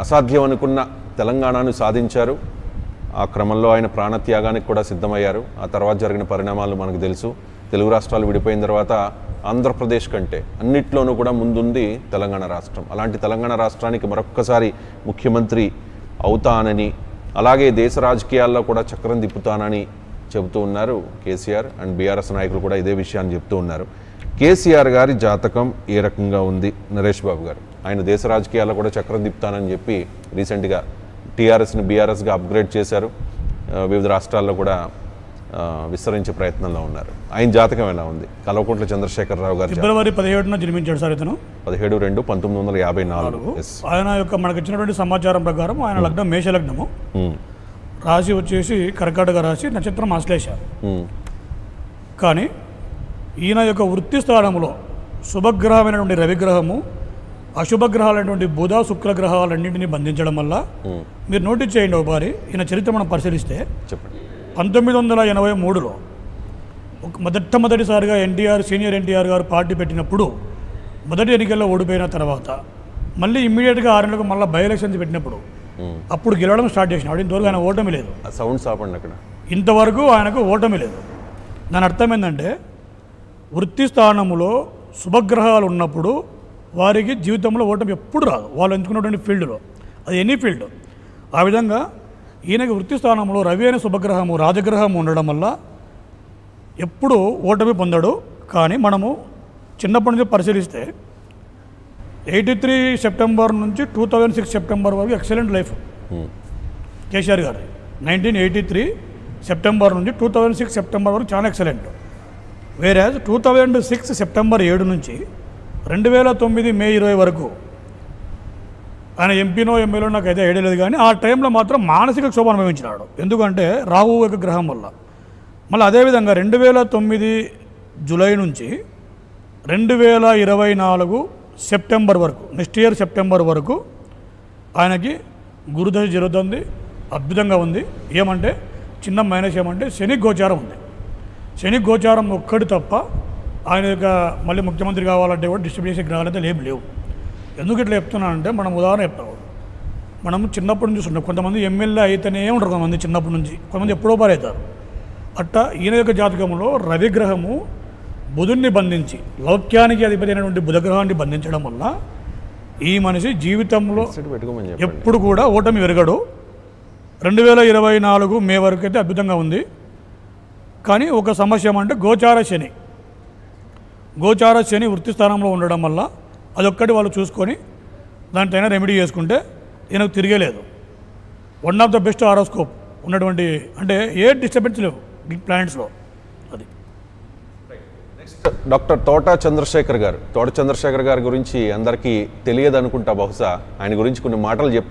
అసాధ్యం అనుకున్న తెలంగాణను సాధించారు. ఆ క్రమంలో ఆయన ప్రాణత్యాగానికి కూడా సిద్ధమయ్యారు. ఆ తర్వాత జరిగిన పరిణామాలు మనకు తెలుసు. తెలుగు రాష్ట్రాలు విడిపోయిన తర్వాత ఆంధ్రప్రదేశ్ కంటే అన్నిట్లోనూ కూడా ముందుంది తెలంగాణ రాష్ట్రం. అలాంటి తెలంగాణ రాష్ట్రానికి మరొక్కసారి ముఖ్యమంత్రి అవుతానని అలాగే దేశ రాజకీయాల్లో కూడా చక్రం తిప్పుతానని చెబుతూ ఉన్నారు కేసీఆర్. అండ్ బీఆర్ఎస్ నాయకులు కూడా ఇదే విషయాన్ని చెప్తూ ఉన్నారు. కేసీఆర్ గారి జాతకం ఏ రకంగా ఉంది? నరేష్ బాబు గారు. ఆయన దేశ రాజకీయాల్లో కూడా చక్రం తిప్పుతానని చెప్పి రీసెంట్గా టీఆర్ఎస్ని బీఆర్ఎస్గా అప్గ్రేడ్ చేశారు. వివిధ రాష్ట్రాల్లో కూడా విస్తరించే ప్రయత్నంలో ఉన్నారు. ఆయన జాతకం ఎలా ఉంది? కల్వకుంట్ల చంద్రశేఖరరావు గారి ఫిబ్రవరి పదిహేడున జన్మించాడు సార్ ఇతను. పదిహేడు రెండు పంతొమ్మిది వందల యాభై నాలుగు. ఆయన యొక్క మనకు ఇచ్చినటువంటి సమాచారం ప్రకారం ఆయన లగ్నం మేష లగ్నము రాశి వచ్చేసి కర్కాటక రాశి నక్షత్రం ఆశ్లేష. కానీ ఈయన యొక్క వృత్తి స్థానంలో శుభగ్రహమైనటువంటి రవిగ్రహము అశుభగ్రహాలైనటువంటి బుధ శుక్ర గ్రహాలన్నింటినీ బంధించడం వల్ల మీరు నోటీస్ చేయండి ఒకసారి ఈయన చరిత్ర మనం పరిశీలిస్తే చెప్పండి. పంతొమ్మిది వందల ఎనభై మూడులో ఒక మొదట్టమొదటిసారిగా ఎన్టీఆర్ సీనియర్ ఎన్టీఆర్ గారు పార్టీ పెట్టినప్పుడు మొదటి ఎన్నికల్లో ఓడిపోయిన తర్వాత మళ్ళీ ఇమ్మీడియట్గా ఆరు నెలలకు మళ్ళీ బై ఎలక్షన్స్ పెట్టినప్పుడు అప్పుడు గెలవడం స్టార్ట్ చేసినాడు ఇంతవరకు ఆయన ఓటమి లేదు. ఆ సౌండ్స్ ఆపండి అక్కడ. ఇంతవరకు ఆయనకు ఓటమి లేదు. దాని అర్థం ఏంటంటే వృత్తి స్థానంలో శుభగ్రహాలు ఉన్నప్పుడు వారికి జీవితంలో ఓటమి ఎప్పుడు రాదు. వాళ్ళు ఎంచుకున్నటువంటి ఫీల్డ్లో. అది ఎనీ ఫీల్డ్. ఆ విధంగా ఈయనకి వృత్తి స్థానంలో రవి అనే శుభగ్రహము రాజగ్రహం ఉండడం వల్ల ఎప్పుడు ఓటమి పొందడు. కానీ మనము చిన్నప్పటి నుంచి పరిశీలిస్తే ఎయిటీ త్రీ సెప్టెంబర్ నుంచి టూ థౌజండ్ సిక్స్ సెప్టెంబర్ వరకు ఎక్సలెంట్ లైఫ్. కేసీఆర్ గారు నైన్టీన్ ఎయిటీ త్రీ సెప్టెంబర్ నుంచి టూ థౌజండ్ సిక్స్ సెప్టెంబర్ వరకు చాలా ఎక్సలెంట్. వేరాజ్ టూ థౌజండ్ సిక్స్ సెప్టెంబర్ ఏడు నుంచి రెండు వేల తొమ్మిది మే ఇరవై వరకు. ఆయన ఎంపీనో ఎమ్మెల్యే నాకు అయితే ఐడియా లేదు కానీ ఆ టైంలో మాత్రం మానసిక క్షోభ అనుభవించినాడు. ఎందుకంటే రాహు యొక్క గ్రహం వల్ల. మళ్ళీ అదేవిధంగా రెండు వేల తొమ్మిది జూలై నుంచి రెండు వేల ఇరవై నాలుగు సెప్టెంబర్ వరకు నెక్స్ట్ ఇయర్ సెప్టెంబర్ వరకు ఆయనకి గురుదశ జరుగుతుంది అద్భుతంగా ఉంది. ఏమంటే చిన్న మైనస్ ఏమంటే శని గోచారం ఉంది. శని గోచారం ఒక్కటి తప్ప ఆయన యొక్క మళ్ళీ ముఖ్యమంత్రి కావాలంటే కూడా డిస్టర్బ్ చేసే గ్రహాలు అయితే ఏం లేవు. ఎందుకు ఇట్లా చెప్తున్నానంటే మనం ఉదాహరణ చెప్తాము మనం చిన్నప్పటి నుంచి చూస్తుంటాం కొంతమంది ఎమ్మెల్యే అయితేనే ఉంటారు కొంతమంది చిన్నప్పటి నుంచి. కొంతమంది ఎప్పుడో పారవుతారు అట్టా ఈయన యొక్క జాతకంలో రవిగ్రహము బుధుణ్ణి బంధించి లౌక్యానికి అధిపతి అయినటువంటి బుధగ్రహాన్ని బంధించడం వల్ల ఈ మనిషి జీవితంలో ఎప్పుడు కూడా ఓటమి విరగడు. రెండు వేల ఇరవై నాలుగు మే వరకు అయితే అద్భుతంగా ఉంది. కానీ ఒక సమస్య ఏమంటే గోచార శని. గోచార శని వృత్తి స్థానంలో ఉండడం వల్ల అదొక్కటి వాళ్ళు చూసుకొని దానిపైన రెమెడీ చేసుకుంటే ఈయనకు తిరిగేలేదు. One of the best horoscope ఉన్నటువంటి అంటే ఏ డిస్టర్బెన్స్ లేవు ప్లానెట్స్లో అది. డాక్టర్ తోట చంద్రశేఖర్ గారు. తోట చంద్రశేఖర్ గారి గురించి అందరికీ తెలియదు అనుకుంటా బహుశా. ఆయన గురించి కొన్ని మాటలు చెప్తా